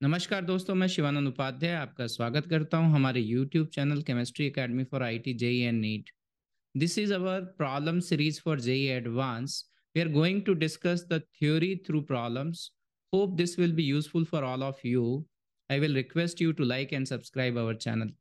नमस्कार दोस्तों, मैं शिवानंद उपाध्याय आपका स्वागत करता हूँ हमारे YouTube channel chemistry academy for IIT JEE and NEET this is our problem series for JEE advance we are going to discuss the theory through problems hope this will be useful for all of you I will request you to like and subscribe our channel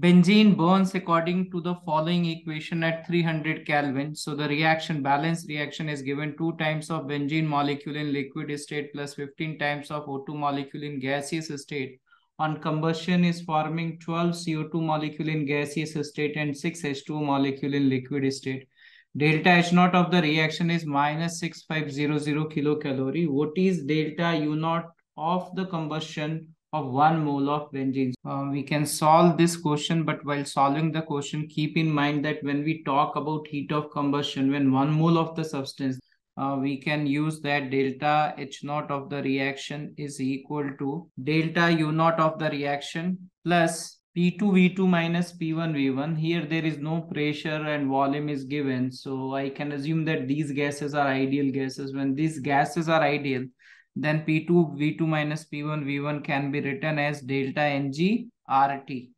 Benzene burns according to the following equation at 300 Kelvin. So the reaction, balance reaction is given 2 times of benzene molecule in liquid state plus 15 times of O2 molecule in gaseous state. On combustion is forming 12 CO2 molecule in gaseous state and 6 H2O molecule in liquid state. Delta H naught of the reaction is minus 6500 kilocalorie. What is delta U naught of the combustion of one mole of benzene. Uh, we can solve this question, but while solving the question, keep in mind that when we talk about heat of combustion, when one mole of the substance, uh, we can use that delta H naught of the reaction is equal to delta U naught of the reaction plus P2 V2 minus P1 V1. Here there is no pressure and volume is given. So I can assume that these gases are ideal gases. When these gases are ideal, then P2 V2 minus P1 V1 can be written as delta Ng RT.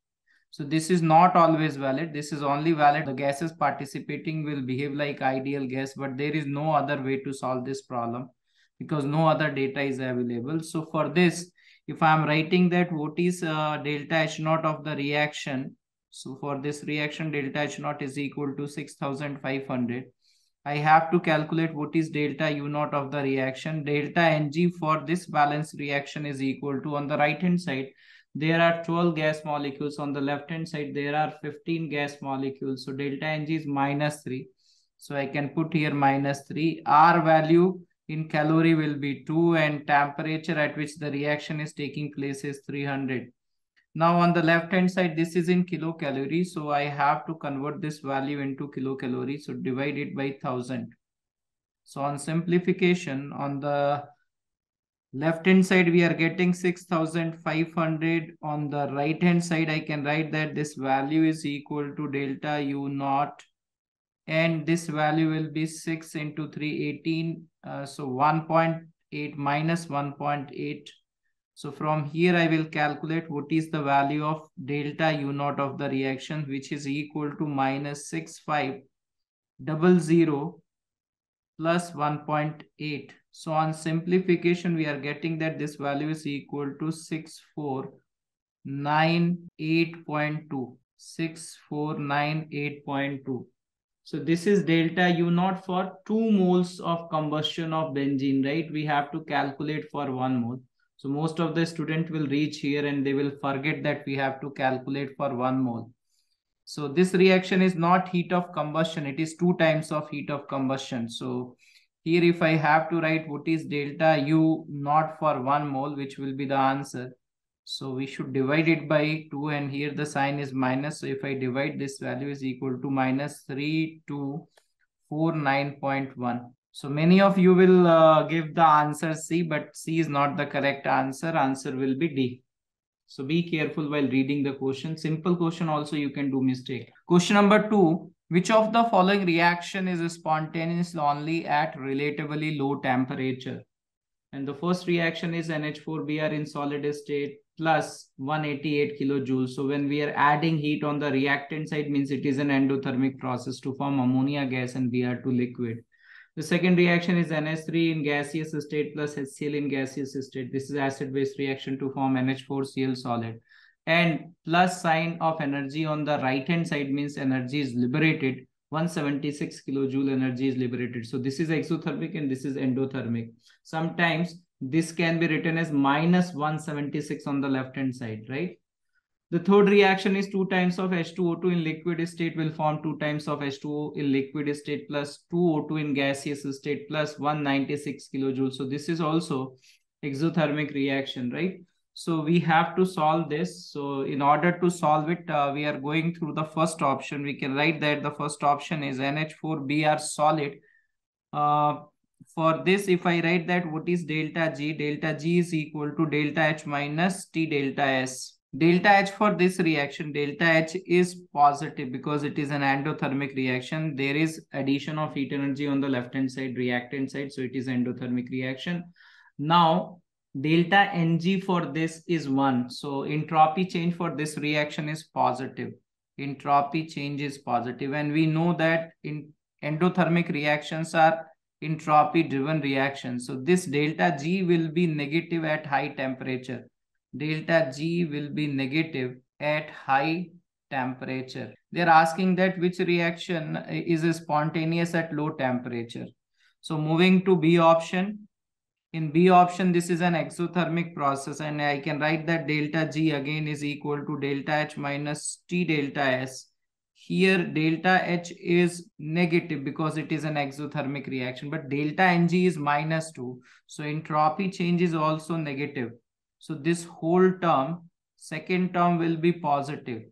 So this is not always valid. This is only valid. The gases participating will behave like ideal gas, but there is no other way to solve this problem because no other data is available. So for this, if I am writing that what is uh, delta H naught of the reaction, so for this reaction, delta H naught is equal to 6500. I have to calculate what is delta U naught of the reaction. Delta Ng for this balance reaction is equal to on the right hand side, there are 12 gas molecules. On the left hand side, there are 15 gas molecules. So delta Ng is minus 3. So I can put here minus 3. R value in calorie will be 2 and temperature at which the reaction is taking place is 300. Now on the left hand side, this is in kilocalories. So I have to convert this value into kilocalories. So divide it by 1000. So on simplification, on the left hand side, we are getting 6500. On the right hand side, I can write that this value is equal to delta U naught. And this value will be 6 into 318. Uh, so 1.8 minus 1.8 so from here, I will calculate what is the value of delta U naught of the reaction, which is equal to minus 65 double zero plus 1.8. So on simplification, we are getting that this value is equal to 6498.2. 6498.2. So this is delta U naught for 2 moles of combustion of benzene, right? We have to calculate for 1 mole. So most of the student will reach here and they will forget that we have to calculate for one mole. So this reaction is not heat of combustion. It is two times of heat of combustion. So here if I have to write what is delta U not for one mole, which will be the answer. So we should divide it by 2 and here the sign is minus. So if I divide this value is equal to minus 3249.1. So many of you will uh, give the answer C, but C is not the correct answer. Answer will be D. So be careful while reading the question. Simple question also you can do mistake. Question number two. Which of the following reaction is spontaneous only at relatively low temperature? And the first reaction is NH4Br in solid state plus 188 kilojoules. So when we are adding heat on the reactant side means it is an endothermic process to form ammonia gas and Br2 liquid. The second reaction is NH3 in gaseous state plus HCl in gaseous state. This is acid-base reaction to form NH4Cl solid. And plus sign of energy on the right-hand side means energy is liberated. 176 kilojoule energy is liberated. So this is exothermic and this is endothermic. Sometimes this can be written as minus 176 on the left-hand side, right? The third reaction is 2 times of H2O2 in liquid state will form 2 times of H2O in liquid state plus 2O2 in gaseous state plus 196 kilojoules. So this is also exothermic reaction, right? So we have to solve this. So in order to solve it, uh, we are going through the first option. We can write that the first option is NH4Br solid. Uh, for this, if I write that what is delta G, delta G is equal to delta H minus T delta S. Delta H for this reaction, delta H is positive because it is an endothermic reaction. There is addition of heat energy on the left hand side, reactant side. So it is endothermic reaction. Now, delta Ng for this is 1. So entropy change for this reaction is positive. Entropy change is positive. And we know that in endothermic reactions are entropy driven reactions. So this delta G will be negative at high temperature. Delta G will be negative at high temperature. They're asking that which reaction is spontaneous at low temperature. So moving to B option, in B option, this is an exothermic process and I can write that delta G again is equal to delta H minus T delta S. Here delta H is negative because it is an exothermic reaction, but delta Ng is minus 2. So entropy change is also negative. So this whole term, second term will be positive.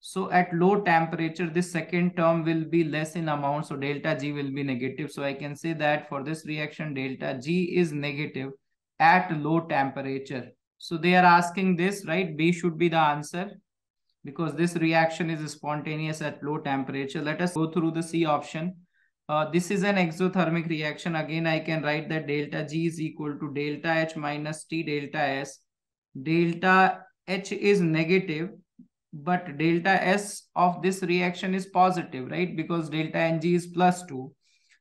So at low temperature, this second term will be less in amount. So delta G will be negative. So I can say that for this reaction, delta G is negative at low temperature. So they are asking this, right? B should be the answer because this reaction is spontaneous at low temperature. Let us go through the C option. Uh, this is an exothermic reaction. Again, I can write that delta G is equal to delta H minus T delta S. Delta H is negative but delta S of this reaction is positive, right? Because delta Ng is plus 2.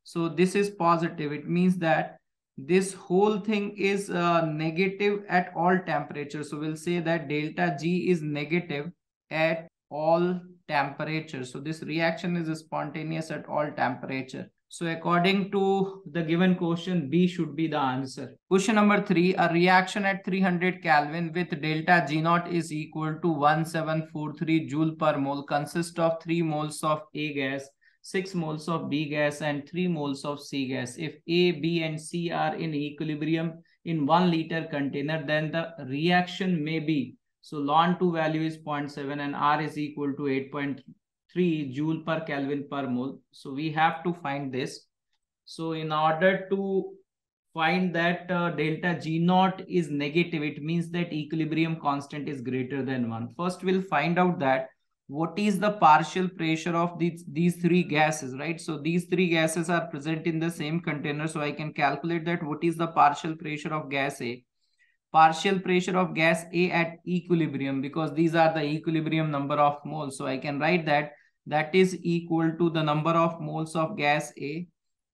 So this is positive. It means that this whole thing is uh, negative at all temperatures. So we'll say that delta G is negative at all temperatures. So this reaction is spontaneous at all temperature. So according to the given question, B should be the answer. Question number three, a reaction at 300 Kelvin with delta G naught is equal to 1743 joule per mole consists of 3 moles of A gas, 6 moles of B gas and 3 moles of C gas. If A, B and C are in equilibrium in 1 liter container, then the reaction may be. So ln 2 value is 0.7 and R is equal to 8.3 3 joule per Kelvin per mole. So we have to find this. So in order to find that uh, delta G naught is negative, it means that equilibrium constant is greater than 1. First, we'll find out that what is the partial pressure of these, these three gases, right? So these three gases are present in the same container. So I can calculate that what is the partial pressure of gas A. Partial pressure of gas A at equilibrium because these are the equilibrium number of moles. So I can write that that is equal to the number of moles of gas A.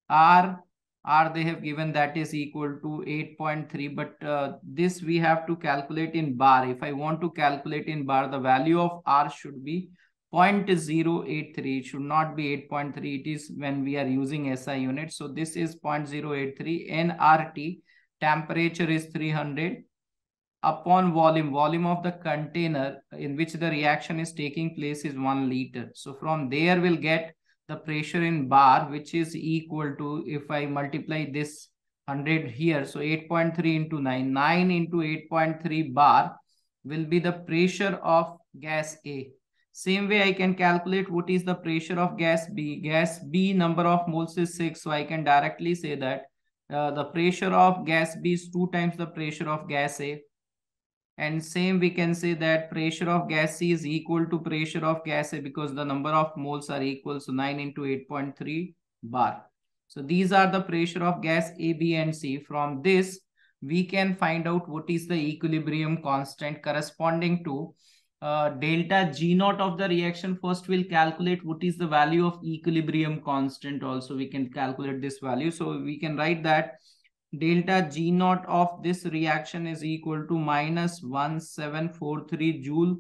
R, R they have given that is equal to 8.3 but uh, this we have to calculate in bar. If I want to calculate in bar the value of R should be 0.083 it should not be 8.3 it is when we are using SI units. so this is 0.083 nRT temperature is 300 upon volume, volume of the container in which the reaction is taking place is 1 liter. So from there we'll get the pressure in bar which is equal to if I multiply this 100 here. So 8.3 into 9. 9 into 8.3 bar will be the pressure of gas A. Same way I can calculate what is the pressure of gas B. Gas B number of moles is 6. So I can directly say that uh, the pressure of gas B is 2 times the pressure of gas A. And same we can say that pressure of gas C is equal to pressure of gas A because the number of moles are equal. So 9 into 8.3 bar. So these are the pressure of gas A, B and C. From this, we can find out what is the equilibrium constant corresponding to uh, delta G naught of the reaction. First, we'll calculate what is the value of equilibrium constant. Also, we can calculate this value. So we can write that delta G naught of this reaction is equal to minus 1743 joule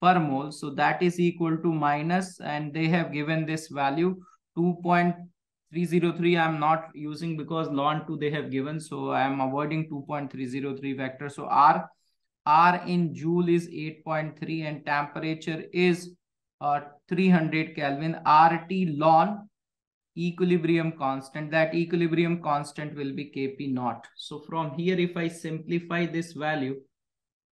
per mole. So that is equal to minus and they have given this value 2.303. I'm not using because ln 2 they have given. So I am avoiding 2.303 vector. So R, R in joule is 8.3 and temperature is uh, 300 Kelvin. RT ln equilibrium constant. That equilibrium constant will be Kp naught. So from here, if I simplify this value,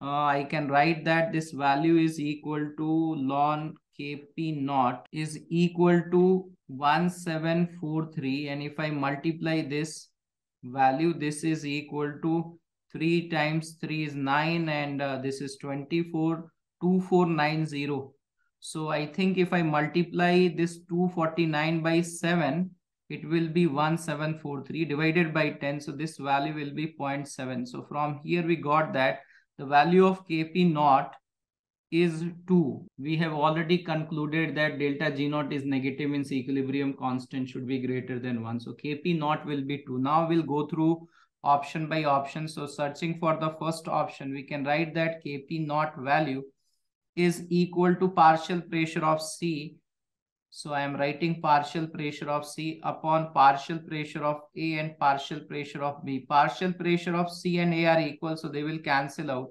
uh, I can write that this value is equal to ln Kp naught is equal to 1743. And if I multiply this value, this is equal to 3 times 3 is 9 and uh, this is 24, 2490. So I think if I multiply this 249 by 7, it will be 1743 divided by 10. So this value will be 0.7. So from here we got that the value of Kp naught is 2. We have already concluded that delta G naught is negative means equilibrium constant should be greater than 1. So Kp naught will be 2. Now we'll go through option by option. So searching for the first option, we can write that Kp naught value is equal to partial pressure of C so I am writing partial pressure of C upon partial pressure of A and partial pressure of B. Partial pressure of C and A are equal, so they will cancel out.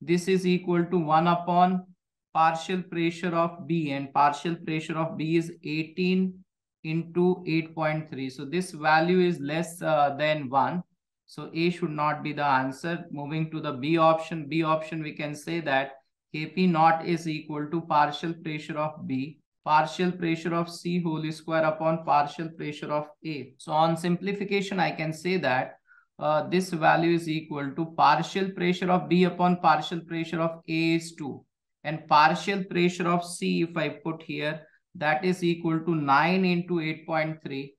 This is equal to 1 upon partial pressure of B and partial pressure of B is 18 into 8.3. So this value is less uh, than 1. So A should not be the answer. Moving to the B option, B option we can say that Kp naught is equal to partial pressure of B partial pressure of C whole square upon partial pressure of A. So on simplification, I can say that uh, this value is equal to partial pressure of B upon partial pressure of A is 2. And partial pressure of C, if I put here, that is equal to 9 into 8.3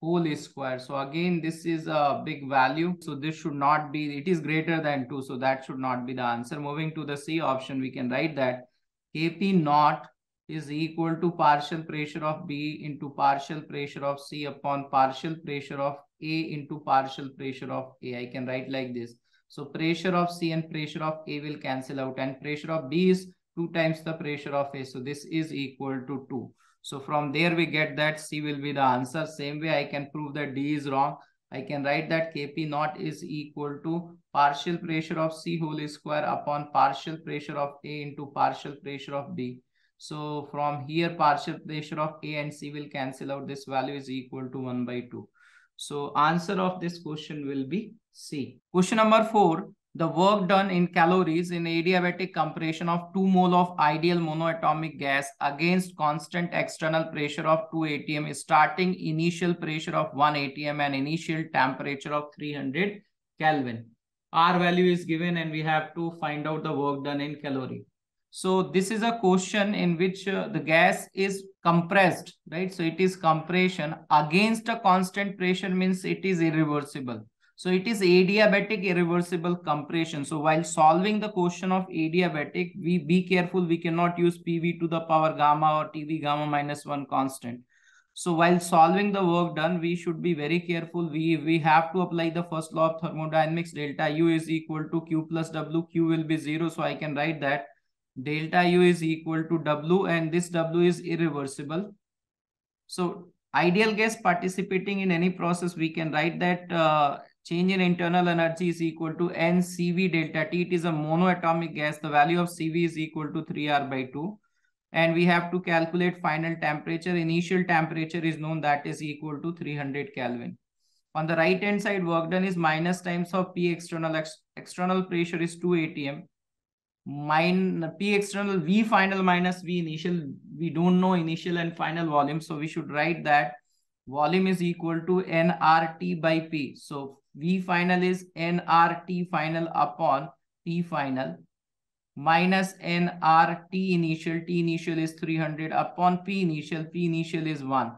whole square. So again, this is a big value. So this should not be, it is greater than 2. So that should not be the answer. Moving to the C option, we can write that Kp naught is equal to partial pressure of B into partial pressure of C upon partial pressure of A into partial pressure of A. I can write like this. So pressure of C and pressure of A will cancel out and pressure of B is 2 times the pressure of A. So this is equal to 2. So from there we get that C will be the answer. Same way I can prove that D is wrong. I can write that Kp naught is equal to partial pressure of C whole square upon partial pressure of A into partial pressure of B. So from here, partial pressure of A and C will cancel out. This value is equal to 1 by 2. So answer of this question will be C. Question number 4. The work done in calories in adiabatic compression of 2 mole of ideal monoatomic gas against constant external pressure of 2 atm starting initial pressure of 1 atm and initial temperature of 300 Kelvin. R value is given and we have to find out the work done in calorie. So this is a question in which uh, the gas is compressed, right? So it is compression against a constant pressure means it is irreversible. So it is adiabatic irreversible compression. So while solving the question of adiabatic, we be careful. We cannot use PV to the power gamma or TV gamma minus one constant. So while solving the work done, we should be very careful. We, we have to apply the first law of thermodynamics. Delta U is equal to Q plus W. Q will be zero. So I can write that delta U is equal to W and this W is irreversible. So ideal gas participating in any process, we can write that uh, change in internal energy is equal to NCV delta T. It is a monoatomic gas. The value of CV is equal to 3R by 2. And we have to calculate final temperature. Initial temperature is known that is equal to 300 Kelvin. On the right hand side, work done is minus times of P external. Ex external pressure is 2 atm mine p external v final minus v initial we don't know initial and final volume so we should write that volume is equal to nrt by p so v final is nrt final upon t final minus nrt initial t initial is 300 upon p initial p initial is 1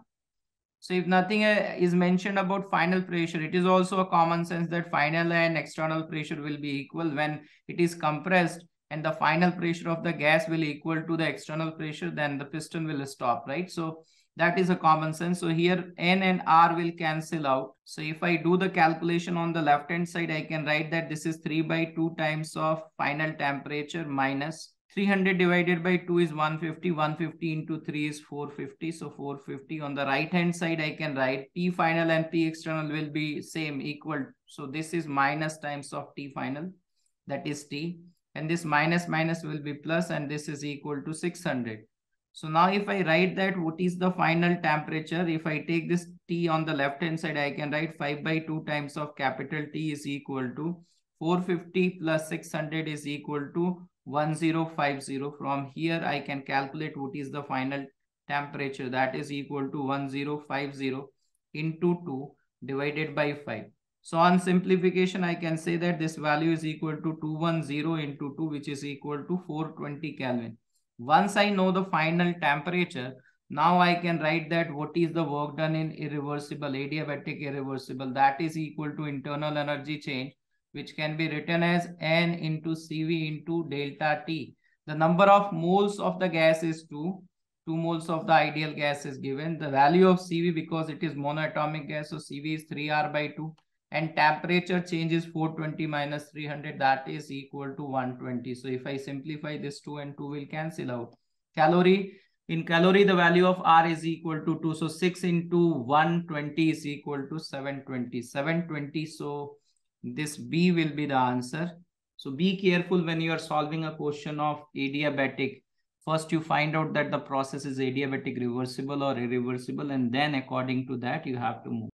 so if nothing uh, is mentioned about final pressure, it is also a common sense that final and external pressure will be equal when it is compressed and the final pressure of the gas will equal to the external pressure, then the piston will stop, right? So that is a common sense. So here N and R will cancel out. So if I do the calculation on the left hand side, I can write that this is 3 by 2 times of final temperature minus 300 divided by 2 is 150. 150 into 3 is 450. So 450 on the right hand side, I can write P final and P external will be same equal. So this is minus times of T final that is T and this minus minus will be plus and this is equal to 600. So now if I write that what is the final temperature, if I take this T on the left hand side, I can write 5 by 2 times of capital T is equal to 450 plus 600 is equal to 1050. From here, I can calculate what is the final temperature that is equal to 1050 into 2 divided by 5. So on simplification, I can say that this value is equal to 210 into 2, which is equal to 420 Kelvin. Once I know the final temperature, Now I can write that what is the work done in irreversible, adiabatic irreversible. That is equal to internal energy change, which can be written as N into CV into delta T. The number of moles of the gas is 2. 2 moles of the ideal gas is given. The value of CV because it is monoatomic gas, so CV is 3R by 2. And temperature change is 420 minus 300, that is equal to 120. So if I simplify this 2 and 2 will cancel out. Calorie, in calorie, the value of R is equal to 2. So 6 into 120 is equal to 720. 720. So this B will be the answer. So be careful when you are solving a question of adiabatic. First, you find out that the process is adiabatic reversible or irreversible. And then according to that, you have to move.